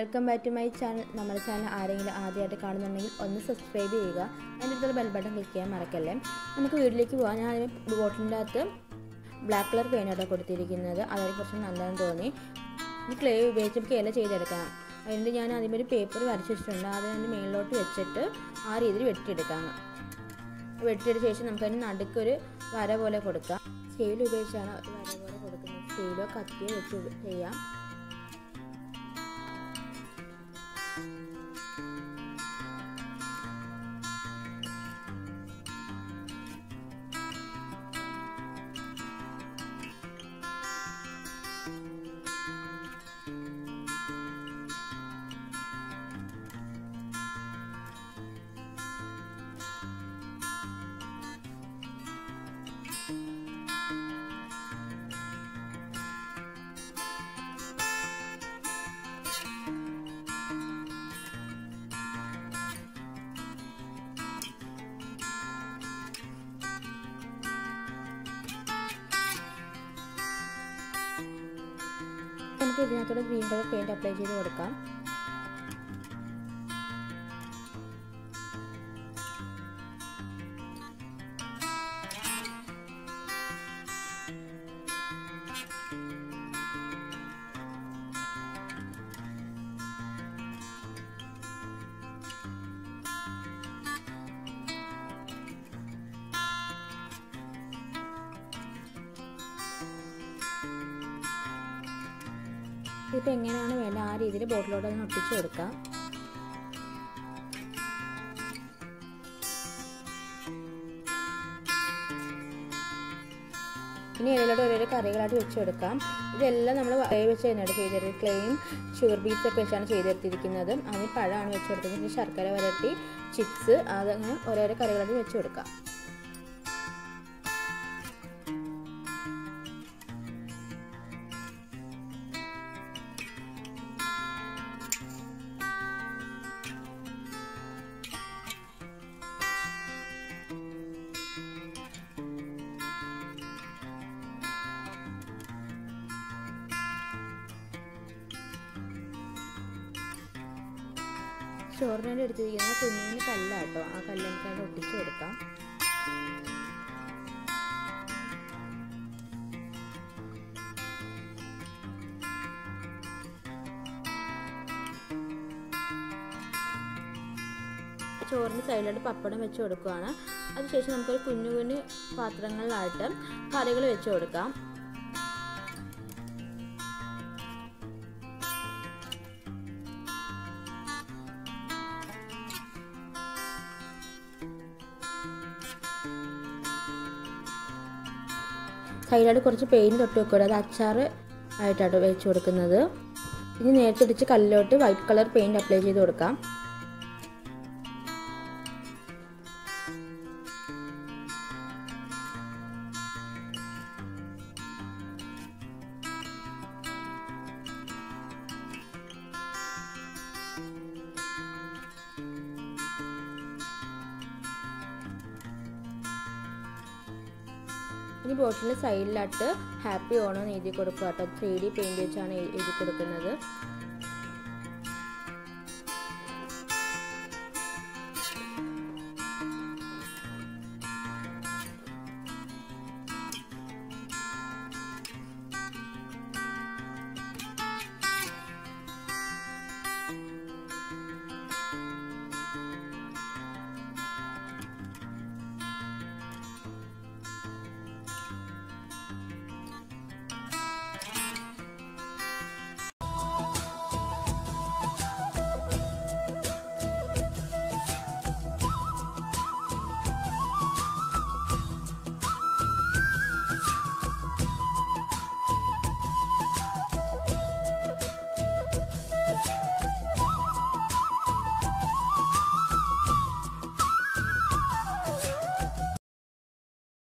Welcome back to my channel നമ്മുടെ channel ആരെങ്കിലും ആദ്യമായിട്ട് കാണുന്നുണ്ടെങ്കിൽ ഒന്ന് സബ്സ്ക്രൈബ് ചെയ്യുക. അതിന്റെ അടുത്തുള്ള ബെൽ ബട്ടൺ ക്ലിക്ക് ചെയ്യാൻ മറക്കല്ലേ? നമുക്ക് വീട്ടിലേക്ക് പോകാം. ഞാൻ അതിന് ബോട്ടിലിന്റെ അകത്ത് ബ്ലാക്ക് കളർ പെയിന്റ് കൊടുത്തിരിക്കുന്നത്. അതായത് കുറച്ച് നല്ലതെന്ന് തോന്നി. ഈ ക്ലേ ഉപയോഗിച്ച് നമുക്ക് ഇല ചെയ്തെടുക്കാം അതിന്റെ ഞാൻ ആദ്യം ഒരു പേപ്പർ വരച്ച് വെച്ചിട്ടുണ്ട്. അത് അതിന്റെ മേളിലോട്ട് വെച്ചിട്ട് ആ രീതിയിൽ വെട്ടിയെടുക്കാം. വെട്ടിയെടുത്ത ശേഷം നമുക്ക് അതിന് നടുക്കൊരു വര പോലെ കൊടുക്കാം. സ്കെയിൽ ഉപയോഗിച്ചാണ് ഒരു വര പോലെ കൊടുക്കുന്നത്. സ്കെയിലോ കത്തിയോ വെച്ച് ചെയ്യാം. നമുക്ക് ഇതിനകത്തൂടെ ഗ്രീൻ കളർ പെയിന്റ് അപ്ലൈ ചെയ്ത് കൊടുക്കാം. ഇതിപ്പോൾ എങ്ങനെയാണ് വേണ്ടത്? ആ രീതിയിൽ ബോട്ടിലോട്ട് ഒന്ന് ഒട്ടിച്ച് കൊടുക്കാം. ഇനി ഇതിലോട്ട് ഓരോരോ കറികളായിട്ട് വെച്ച് കൊടുക്കാം. ഇതെല്ലാം നമ്മൾ വെച്ച് തന്നെയാണ് ചെയ്തെടുത്തത് ക്ലെയിം ഷുഗർ ബീറ്റ്സ് ഒക്കെ വെച്ചാണ് ചെയ്തെടുത്തിരിക്കുന്നത്. അതിന് പഴമാണ് വെച്ച് പിന്നെ ശർക്കര വരട്ടി ചിപ്സ് അതങ്ങനെ ഓരോരോ കറികളായിട്ട് വെച്ച് കൊടുക്കാം. ചോറിന് വേണ്ടി എടുത്തിരിക്കുന്ന കുഞ്ഞിന് കല്ലാട്ടോ ആ കല്ല് നമുക്ക് ഒട്ടിച്ചു കൊടുക്കാം. ചോറിന് സൈഡിലോട്ട് പപ്പടം വെച്ച് കൊടുക്കുകയാണ് അതിനുശേഷം നമുക്കൊരു കുഞ്ഞു കുഞ്ഞു പാത്രങ്ങളിലായിട്ട് കറികൾ വെച്ച് കൊടുക്കാം. സൈഡിലായിട്ട് കുറച്ച് പെയിന്റ് തൊട്ട് വെക്കുക അത് അച്ചാർ ആയിട്ടാണ് വെച്ച് കൊടുക്കുന്നത്. ഇനി നേരത്തെ ഇടിച്ച് കല്ലിലോട്ട് വൈറ്റ് കളർ പെയിന്റ് അപ്ലൈ ചെയ്ത് കൊടുക്കാം. ഇനി ബോട്ടിലിന്റെ സൈഡിലായിട്ട് ഹാപ്പി ഓണം എഴുതി കൊടുക്കുക കേട്ടോ. ത്രീ ഡി പെയിന്റ് വെച്ചാണ് എഴുതി കൊടുക്കുന്നത്.